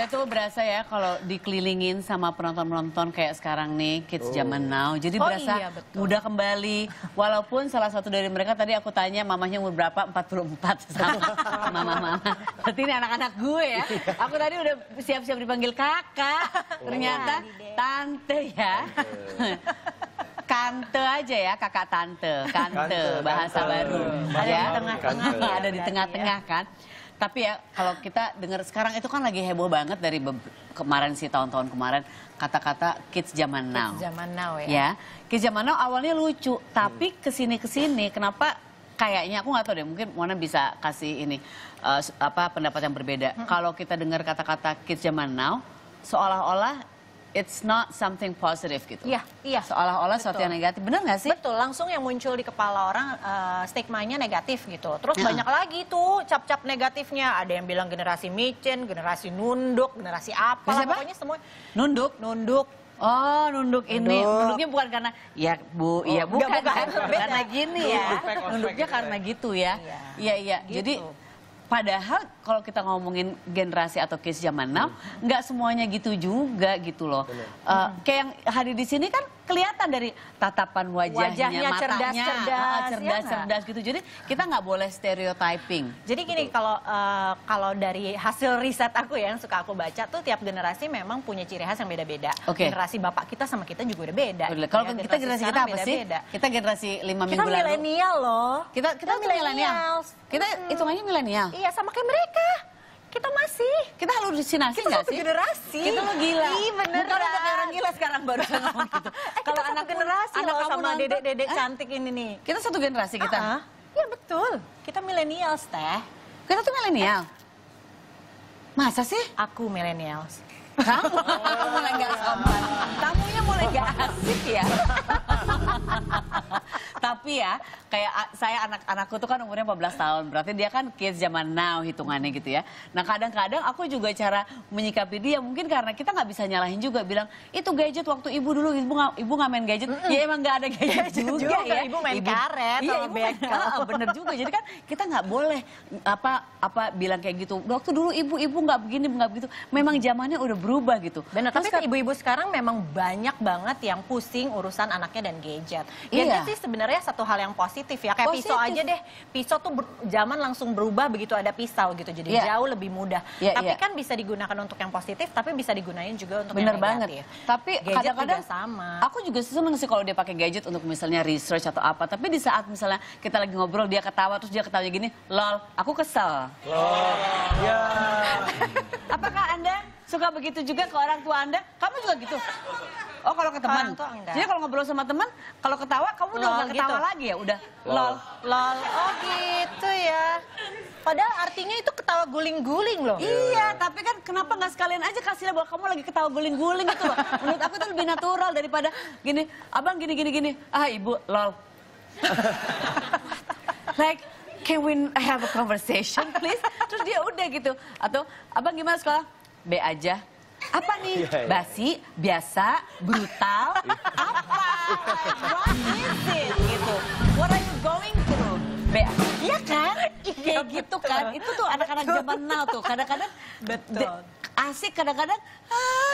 Saya tuh berasa ya kalau dikelilingin sama penonton-penonton kayak sekarang nih, kids zaman now. Jadi Oh berasa iya, betul. muda kembali. Walaupun salah satu dari mereka tadi aku tanya mamanya umur berapa? 44 sama mama-mama. Berarti ini anak-anak gue ya. Aku tadi udah siap-siap dipanggil kakak. Ternyata tante ya. Kante aja ya, kakak tante, kante, Kante, bahasa kante. baru. Ada ya. di tengah-tengah Ada ya. di tengah-tengah kan. Tapi ya kalau kita dengar sekarang itu kan lagi heboh banget dari kemarin sih tahun-tahun kemarin kata-kata kids zaman now. Zaman now ya. Ya, kids zaman now awalnya lucu, tapi ke sini ke sini kenapa kayaknya aku nggak tahu deh mungkin Mona bisa kasih ini s- apa pendapat yang berbeda. Kalau kita dengar kata-kata kids zaman now, seolah-olah it's not something positive gitu. Iya, iya. Seolah-olah sesuatu yang negatif. Bener nggak sih? Betul, langsung yang muncul di kepala orang eh, stigmanya negatif gitu. Terus Ya. banyak lagi tuh cap-cap negatifnya. Ada yang bilang generasi micin, generasi nunduk, generasi apa pokoknya semua Nunduk. nunduk. Oh, nunduk ini. Nunduk. Nunduknya bukan karena ya Bu, iya enggak, bukan, bukan. kan? Karena gini ya. Nunduknya gitu karena ya. gitu ya. Iya. Iya, iya. Gitu. Jadi padahal kalau kita ngomongin generasi atau kids zaman now, nggak semuanya gitu juga gitu loh. Eh, kayak yang hadir di sini kan kelihatan dari tatapan wajahnya, Wajahnya matanya, cerdas-cerdas, ah, ya cerdas, nggak? cerdas gitu. Jadi kita nggak boleh stereotyping. Jadi gini kalau eh, kalau dari hasil riset aku ya yang suka aku baca tuh tiap generasi memang punya ciri khas yang beda-beda. Oke. Generasi bapak kita sama kita juga udah beda. Udah, Kalau Ya, kita generasi kita apa sih? beda-beda. Kita generasi lima Kita minggu lalu. milenial loh. Kita kita tuh milenial. Kita hitungannya milenial. Iya sama kayak mereka. Kita masih. Kita halusinasi nggak sih? generasi. Kita lo gila. Ih beneran. Bukan udah kayak orang gila sekarang baru ngomong gitu. Eh, kita satu generasi anak loh kamu sama dedek-dedek eh, cantik ini nih. Kita satu generasi kita. Ah, Iya betul. Kita millennials teh. Kita tuh milenial. Masa sih? Aku millennials. Kamu mulai nggak sopan. Kamunya mulai nggak asik ya. Tapi ya, kayak a- saya anak-anakku tuh kan umurnya 14 tahun. Berarti dia kan kids zaman now hitungannya gitu ya. Nah kadang-kadang aku juga cara menyikapi dia mungkin karena kita nggak bisa nyalahin juga. Bilang, itu gadget waktu ibu dulu, ibu nggak ibu nggak main gadget. Ya emang nggak ada gadget Gadget juga, juga, ya. ibu main karet Iya, ibu main. Ah, bener juga. Jadi kan kita nggak boleh apa apa bilang kayak gitu. Waktu dulu ibu-ibu nggak begini nggak begitu. Memang zamannya udah berubah gitu. Benar, tapi kan- ibu-ibu sekarang memang banyak banget yang pusing urusan anaknya dan gadget. Iya. Gadget sih sebenarnya satu hal yang positif ya. Kayak pisau Positif. aja deh. Pisau tuh ber- zaman langsung berubah begitu ada pisau gitu. Jadi Iya. jauh lebih mudah. Iya, tapi iya. kan bisa digunakan untuk yang positif, tapi bisa digunain juga untuk Bener yang banget. negatif. Tapi Gadget kadang-kadang sama. Aku juga seneng sih kalau dia pakai gadget untuk misalnya research atau apa. Tapi di saat misalnya kita lagi ngobrol dia ketawa terus dia ketawa gini, lol, aku kesel. Ya. Suka begitu juga ke orang tua anda? Kamu juga gitu? Oh kalau ke teman. Jadi kalau ngobrol sama teman, kalau ketawa kamu udah nggak ketawa gitu. lagi ya, udah Lol. lol. Lol, oh gitu ya. Padahal artinya itu ketawa guling-guling loh. Iya, tapi kan kenapa nggak sekalian aja kasih bahwa kamu lagi ketawa guling-guling gitu loh. Menurut aku itu lebih natural daripada gini, abang gini gini gini. Ah ibu, lol. like, can we have a conversation please? Terus dia udah gitu. Atau abang gimana sekolah? B aja. Apa nih? Iya, iya. Basi, biasa, brutal, apa? What is it? Gitu. What are you going through? B, iya kan? Kayak gitu kan? Itu tuh anak-anak zaman now tuh. Kadang-kadang asik, kadang-kadang ah,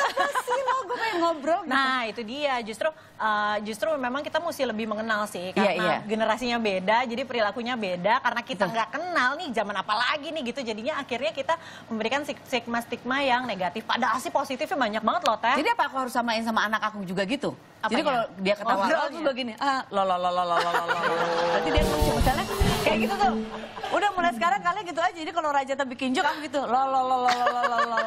ngobrol gitu. Nah, itu dia. Justru uh, justru memang kita mesti lebih mengenal sih iya, karena yeah, yeah. generasinya beda, jadi perilakunya beda karena kita nggak kenal nih zaman apa lagi nih gitu. Jadinya akhirnya kita memberikan stigma-stigma yang negatif. Padahal sih positifnya banyak banget loh, Teh. Jadi apa aku harus samain sama anak aku juga gitu? Apanya? Jadi kalau dia ketawa, oh, aku iya. begini, ah, lo lo lo lo lo lo lo. Berarti dia lucu misalnya kayak gitu tuh. Udah mulai sekarang kalian gitu aja. Jadi kalau Raja tapi kinjuk aku gitu, lo lo lo lo lo lo lo lo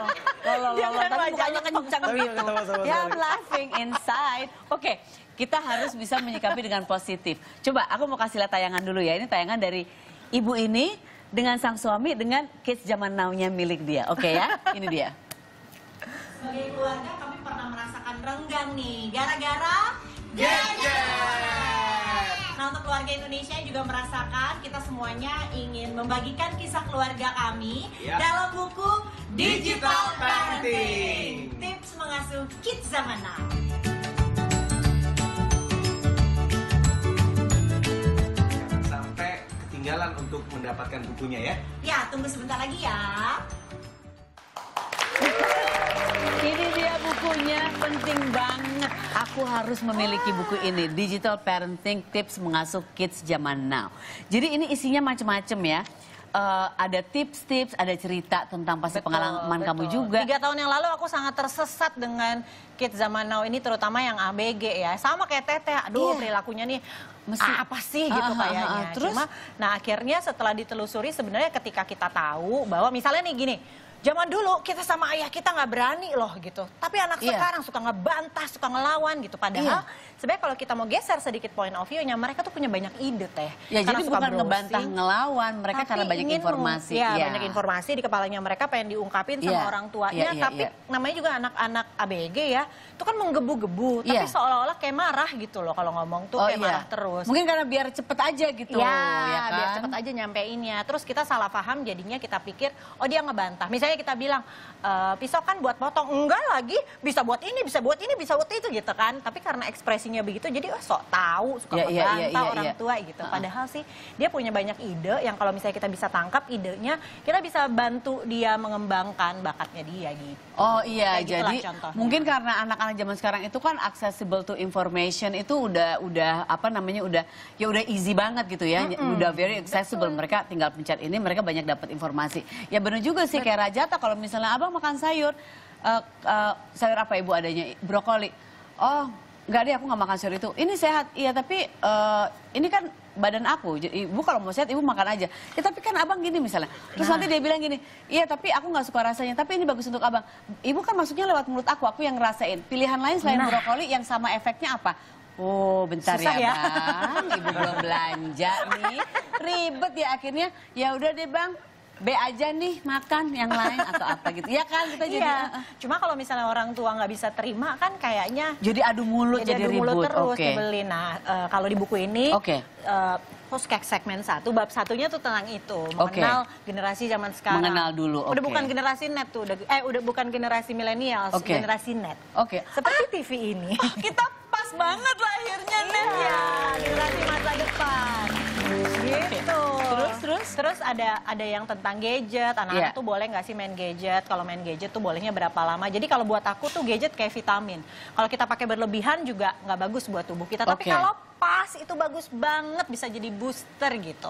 lo lo kan Tapi mukanya kencang gitu. Ya. I'm laughing inside. Oke, kita harus bisa menyikapi dengan positif. Coba aku mau kasih lihat tayangan dulu ya. Ini tayangan dari ibu ini dengan sang suami dengan kids zaman now-nya milik dia. Oke ya, ini dia. sebagai keluarga kami pernah merasakan renggang nih gara-gara Nah untuk keluarga Indonesia yang juga merasakan kita semuanya ingin membagikan kisah keluarga kami Ya. dalam buku Digital Parenting. Tips mengasuh kids zaman now. Jangan sampai ketinggalan untuk mendapatkan bukunya ya. Ya tunggu sebentar lagi ya. bukunya penting banget. Aku harus memiliki buku ini, Digital Parenting Tips Mengasuh Kids Zaman Now. Jadi ini isinya macam-macam ya. Eh, ada tips-tips, ada cerita tentang pasti pengalaman kamu betul. juga. Tiga tahun yang lalu aku sangat tersesat dengan kids zaman now ini terutama yang ABG ya. Sama kayak Teteh, aduh Iya. perilakunya nih Mesti- apa sih gitu Ah, ah, ah, kayaknya. ah. Terus? Cuma nah akhirnya setelah ditelusuri sebenarnya ketika kita tahu bahwa misalnya nih gini, Zaman dulu kita sama ayah kita nggak berani loh gitu. Tapi anak Iya. sekarang suka ngebantah, suka ngelawan gitu. Padahal sebenarnya kalau kita mau geser sedikit point of view-nya, mereka tuh punya banyak ide teh. Ya Karena jadi suka bukan ngebantah browsing. ngelawan, mereka karena banyak ingin informasi. Ya, Iya. banyak informasi di kepalanya mereka pengen diungkapin sama Iya. orang tuanya. Iya, iya, tapi iya. namanya juga anak-anak ABG ya, itu kan menggebu-gebu. Tapi Iya. seolah-olah kayak marah gitu loh kalau ngomong tuh Oh kayak iya. marah terus. Mungkin karena biar cepet aja gitu. Ya, ya kan? biar cepet aja nyampeinnya. Terus kita salah paham jadinya kita pikir, oh dia ngebantah. Misalnya kita bilang, e, pisau kan buat potong. Enggak lagi, bisa buat ini, bisa buat ini, bisa buat itu gitu kan. Tapi karena ekspresinya begitu, jadi oh, sok tahu, suka iya, iya, ngebantah iya, orang iya. tua gitu. Padahal sih dia punya banyak ide yang kalau misalnya kita bisa tangkap idenya, kita bisa bantu dia mengembangkan bakatnya dia gitu. Oh iya, Kayak gitulah jadi contohnya. mungkin karena anak-anak zaman sekarang itu kan accessible to information itu udah udah apa namanya udah ya udah easy banget gitu ya, udah very accessible. Mereka tinggal pencet ini, mereka banyak dapat informasi. Ya benar juga sih kayak Rajata kalau misalnya abang makan sayur, eh, eh, sayur apa ibu adanya, brokoli. Oh nggak deh aku nggak makan sayur itu. Ini sehat, iya tapi eh, ini kan badan aku. Jadi ibu kalau mau sehat ibu makan aja. Ya tapi kan abang gini misalnya. Terus nanti dia bilang gini, iya tapi aku nggak suka rasanya. Tapi ini bagus untuk abang. Ibu kan maksudnya lewat mulut aku, aku yang ngerasain. Pilihan lain selain Nah. brokoli yang sama efeknya apa? Oh bentar Susah ya, ya. bang, ibu belum belanja nih. Ribet ya akhirnya. Ya udah deh bang, B aja nih makan yang lain atau apa gitu. Ya kan kita jadi Iya. Cuma kalau misalnya orang tua nggak bisa terima kan kayaknya jadi adu mulut jadi, adu mulut ribut. terus Oke. nyebelin. Nah, eh, kalau di buku ini Oke. eh, terus kayak segmen satu, bab satunya tuh tentang itu, mengenal generasi zaman sekarang. Mengenal dulu, Udah oke. bukan generasi net tuh, udah, eh udah bukan generasi milenial, Oke. generasi net. Oke. Seperti TV ini. Kita pas banget lahirnya net Terus, ada ada yang tentang gadget. Anak-anak Iya. tuh boleh nggak sih main gadget? Kalau main gadget tuh bolehnya berapa lama? Jadi kalau buat aku tuh gadget kayak vitamin. Kalau kita pakai berlebihan juga nggak bagus buat tubuh kita. Tapi Oke. kalau pas itu bagus banget bisa jadi booster gitu.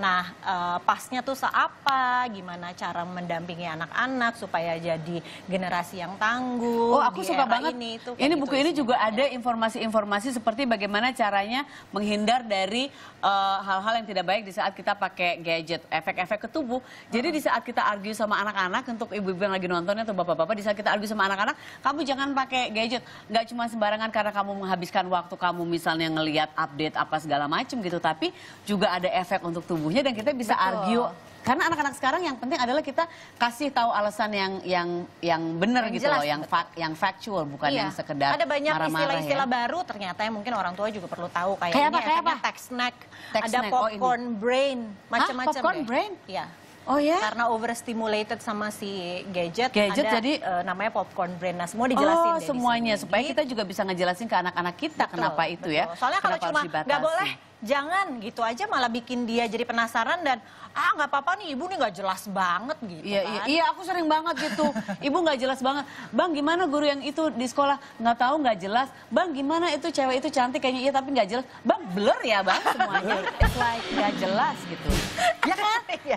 Nah, eh, pasnya tuh seapa? Gimana cara mendampingi anak-anak supaya jadi generasi yang tangguh? Oh, aku suka banget. Ini, tuh, ini kayak buku gitu ini juga ada informasi-informasi seperti bagaimana caranya menghindar dari eh, hal-hal yang tidak baik di saat kita pakai gadget, efek-efek ke tubuh. Jadi di saat kita argue sama anak-anak untuk ibu-ibu yang lagi nonton atau bapak-bapak, di saat kita argue sama anak-anak, kamu jangan pakai gadget. Nggak cuma sembarangan karena kamu menghabiskan waktu kamu misalnya ngelihat update apa segala macam gitu, tapi juga ada efek untuk tubuhnya dan kita bisa Betul. argue karena anak-anak sekarang yang penting adalah kita kasih tahu alasan yang yang yang benar gitu jelas, loh, yang fak- yang factual bukan Iya. yang sekedar Ada banyak marah-marah istilah-istilah ya. baru ternyata yang mungkin orang tua juga perlu tahu kayak, Kayak ini apa, kayak apa? tech snack, Tech ada snack, oh ini. popcorn brain, macam-macam popcorn deh. brain? Iya. Oh ya? Karena overstimulated sama si gadget, Gadget, ada jadi- eh, namanya popcorn brain. Nah, semua dijelasin Oh deh di semuanya sini. supaya kita juga bisa ngejelasin ke anak-anak kita Betul, kenapa itu ya. betul. Soalnya kalau cuma nggak boleh, jangan gitu aja malah bikin dia jadi penasaran dan ah nggak apa-apa nih ibu nih nggak jelas banget gitu Iya, iya, kan. iya, aku sering banget gitu. Ibu nggak jelas banget. Bang, gimana guru yang itu di sekolah nggak tahu nggak jelas. Bang, gimana itu cewek itu cantik kayaknya iya tapi nggak jelas. Bang, blur ya bang semuanya. It's like nggak jelas gitu.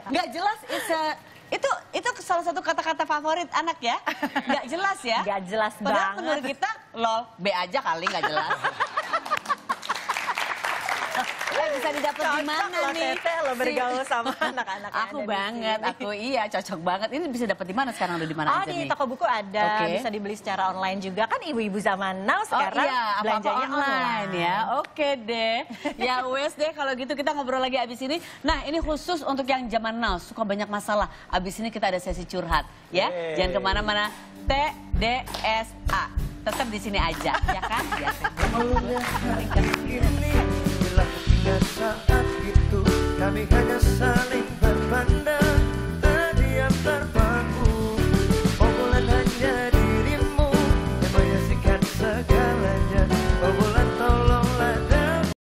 Nggak jelas. It's a, itu itu salah satu kata-kata favorit anak ya. Nggak jelas ya. Nggak jelas Padahal banget. menurut kita lol B aja kali nggak jelas. Bisa didapat di Cocok mana nih? Teteh, lo Si- bergaul sama anak-anak yang Aku banget, aku iya cocok banget. Ini bisa dapat di mana sekarang udah di mana Oh aja di nih? toko buku ada, Oke. bisa dibeli secara online juga kan ibu-ibu zaman now sekarang oh iya, apa-apa belanjanya online, ya. Oke deh. ya wes deh kalau gitu kita ngobrol lagi abis ini. Nah ini khusus untuk yang zaman now suka banyak masalah. Abis ini kita ada sesi curhat ya. Yeay. Jangan ke mana-mana. TDSA. Tetap di sini aja, ya kan? Ya. Saat itu kami hanya saling berpandang Terdiam terpandang